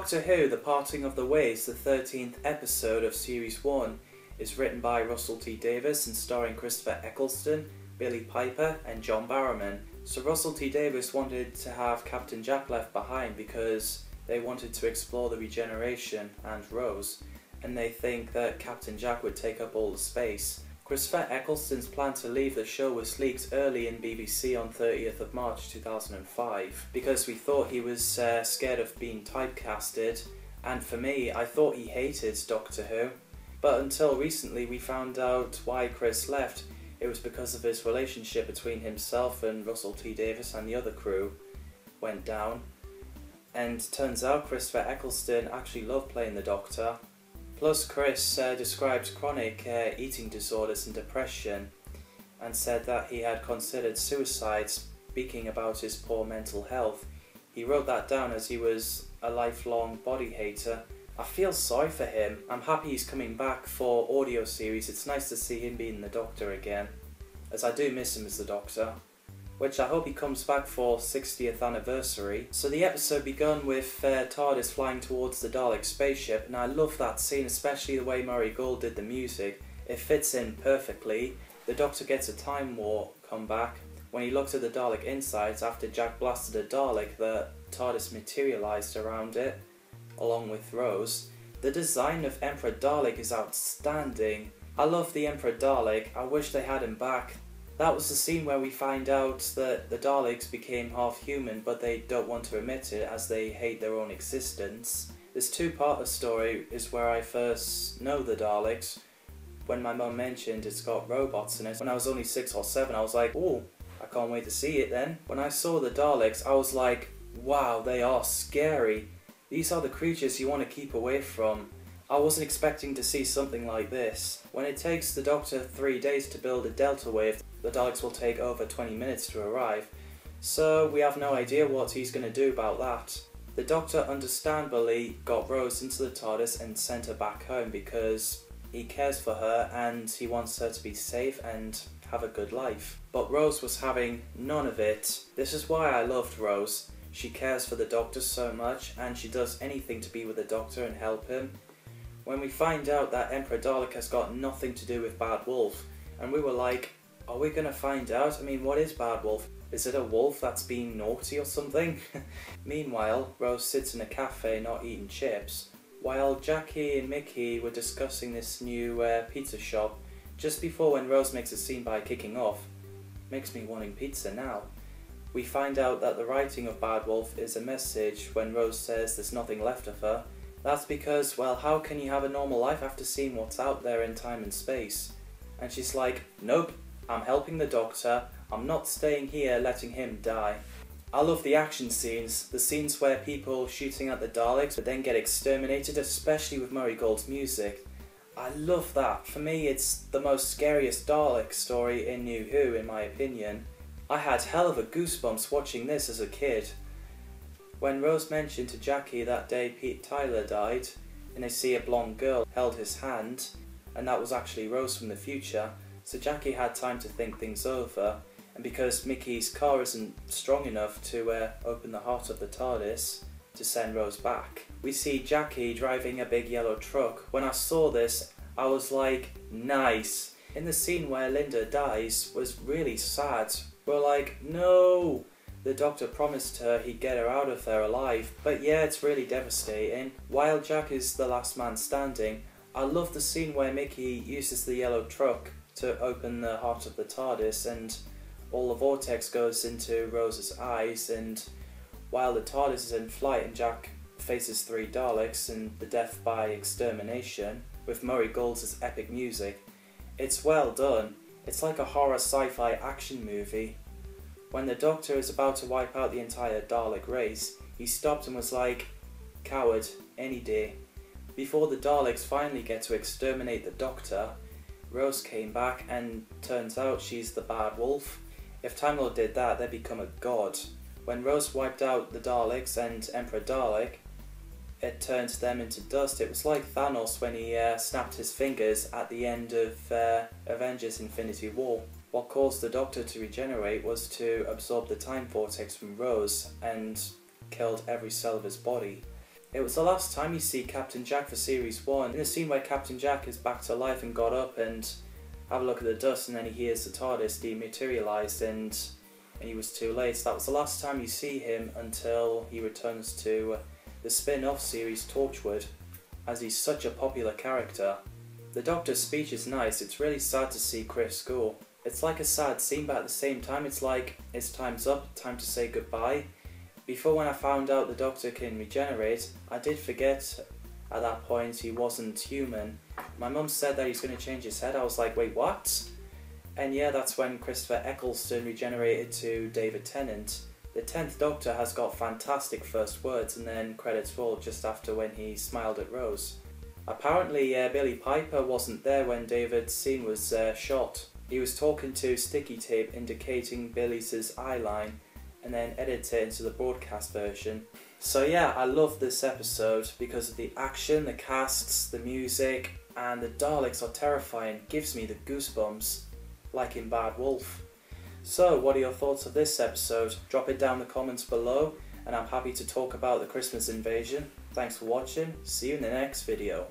Doctor Who The Parting of the Ways, the 13th episode of Series 1, is written by Russell T Davies and starring Christopher Eccleston, Billie Piper, and John Barrowman. So Russell T Davies wanted to have Captain Jack left behind because they wanted to explore the regeneration and Rose, and they think that Captain Jack would take up all the space. Christopher Eccleston's plan to leave the show was leaked early in BBC on 30th of March 2005 because we thought he was uh, scared of being typecasted and for me I thought he hated Doctor Who. But until recently we found out why Chris left. It was because of his relationship between himself and Russell T Davies and the other crew went down. And turns out Christopher Eccleston actually loved playing the Doctor Plus, Chris uh, described chronic uh, eating disorders and depression and said that he had considered suicide, speaking about his poor mental health. He wrote that down as he was a lifelong body hater. I feel sorry for him. I'm happy he's coming back for audio series. It's nice to see him being the Doctor again, as I do miss him as the Doctor which I hope he comes back for 60th anniversary. So the episode begun with uh, TARDIS flying towards the Dalek spaceship, and I love that scene, especially the way Murray Gold did the music. It fits in perfectly. The Doctor gets a time warp come back. When he looked at the Dalek insides after Jack blasted a Dalek, the TARDIS materialised around it, along with Rose. The design of Emperor Dalek is outstanding. I love the Emperor Dalek. I wish they had him back. That was the scene where we find out that the Daleks became half human, but they don't want to admit it as they hate their own existence. This two-part story is where I first know the Daleks. When my mum mentioned it's got robots in it, when I was only six or seven, I was like, oh, I can't wait to see it then. When I saw the Daleks, I was like, wow, they are scary. These are the creatures you want to keep away from. I wasn't expecting to see something like this. When it takes the Doctor three days to build a delta wave, the Daleks will take over 20 minutes to arrive, so we have no idea what he's going to do about that. The Doctor understandably got Rose into the TARDIS and sent her back home because he cares for her and he wants her to be safe and have a good life. But Rose was having none of it. This is why I loved Rose. She cares for the Doctor so much and she does anything to be with the Doctor and help him. When we find out that Emperor Dalek has got nothing to do with Bad Wolf, and we were like, are we to find out? I mean, what is Bad Wolf? Is it a wolf that's being naughty or something? Meanwhile, Rose sits in a cafe not eating chips, while Jackie and Mickey were discussing this new uh, pizza shop just before when Rose makes a scene by kicking off. Makes me wanting pizza now. We find out that the writing of Bad Wolf is a message when Rose says there's nothing left of her. That's because, well, how can you have a normal life after seeing what's out there in time and space? And she's like, nope, I'm helping the doctor, I'm not staying here letting him die. I love the action scenes, the scenes where people shooting at the Daleks but then get exterminated, especially with Murray Gold's music. I love that. For me, it's the most scariest Dalek story in New Who, in my opinion. I had hell of a goosebumps watching this as a kid. When Rose mentioned to Jackie that day Pete Tyler died, and they see a blonde girl held his hand, and that was actually Rose from the future, so Jackie had time to think things over, and because Mickey's car isn't strong enough to uh, open the heart of the TARDIS to send Rose back, we see Jackie driving a big yellow truck. When I saw this, I was like, nice. In the scene where Linda dies was really sad. We're like, no! The doctor promised her he'd get her out of there alive, but yeah, it's really devastating. While Jack is the last man standing, I love the scene where Mickey uses the yellow truck to open the heart of the TARDIS, and all the vortex goes into Rose's eyes. And while the TARDIS is in flight, and Jack faces three Daleks and the death by extermination, with Murray Gold's epic music, it's well done. It's like a horror sci-fi action movie. When the Doctor is about to wipe out the entire Dalek race, he stopped and was like, Coward, any day. Before the Daleks finally get to exterminate the Doctor, Rose came back and turns out she's the bad wolf. If Time Lord did that, they'd become a god. When Rose wiped out the Daleks and Emperor Dalek, it turned them into dust. It was like Thanos when he uh, snapped his fingers at the end of uh, Avengers Infinity War. What caused the Doctor to regenerate was to absorb the time vortex from Rose and killed every cell of his body. It was the last time you see Captain Jack for Series 1, in a scene where Captain Jack is back to life and got up and have a look at the dust and then he hears the TARDIS dematerialised and, and he was too late. So that was the last time you see him until he returns to the spin-off series Torchwood, as he's such a popular character. The Doctor's speech is nice, it's really sad to see Chris go. It's like a sad scene, but at the same time, it's like it's time's up, time to say goodbye. Before, when I found out the Doctor can regenerate, I did forget at that point he wasn't human. My mum said that he's going to change his head. I was like, wait, what? And yeah, that's when Christopher Eccleston regenerated to David Tennant. The 10th Doctor has got fantastic first words and then credits roll just after when he smiled at Rose. Apparently, uh, Billie Piper wasn't there when David's scene was uh, shot. He was talking to sticky tape indicating Billie's eye line and then edit it into the broadcast version. So yeah, I love this episode because of the action, the casts, the music, and the Daleks are terrifying. Gives me the goosebumps, like in Bad Wolf. So, what are your thoughts of this episode? Drop it down in the comments below, and I'm happy to talk about the Christmas invasion. Thanks for watching. See you in the next video.